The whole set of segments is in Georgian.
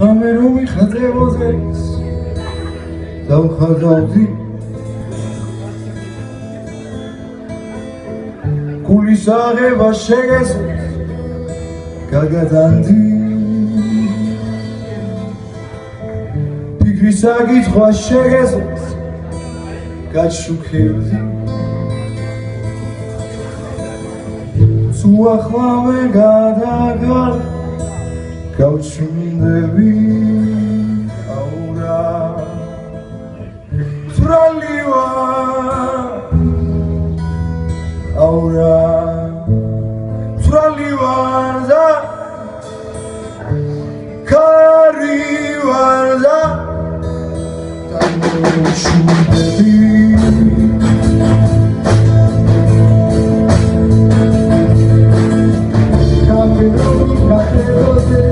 ხამე რომ იხატებოდეს დავხაზავდი. გულის აღება შეგესოს გაგადანდი. ფიქრის აკითხვა შეგესოს გაჩუქებდი თუ ახლავე გადაგარ გავჩნდები აურა. ფრალი ვარ აურა. ფრალი ვარ და კარი ვარ და გავჩნდები Cafe, cafe, cafe.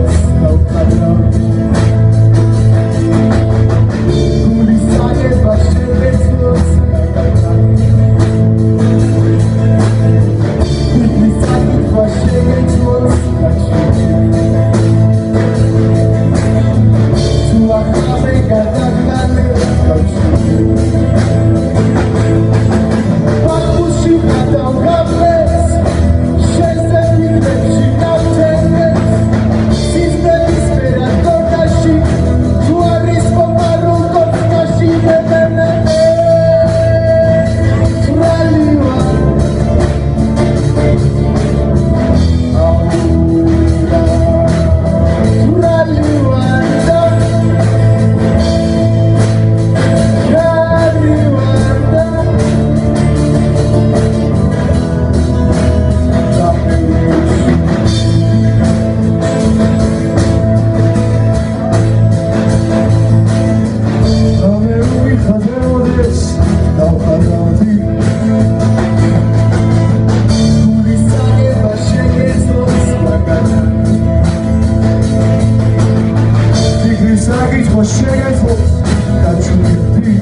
Jakieś masz sieje, co tak się nie pij.